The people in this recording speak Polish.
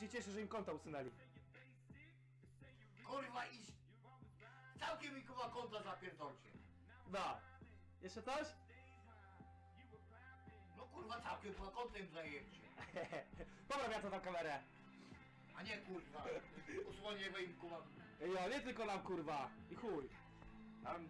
się cieszy, że im konta usunęli. Kurwa iść. Całkiem mi kurwa konta zapierdolcie. No. Jeszcze coś? No kurwa całkiem kurwa kontem zajebcie. Dobra, ja to tam kamerę. A nie kurwa. Usłonię im kurwa. Ja, nie tylko nam kurwa. I chuj. Tam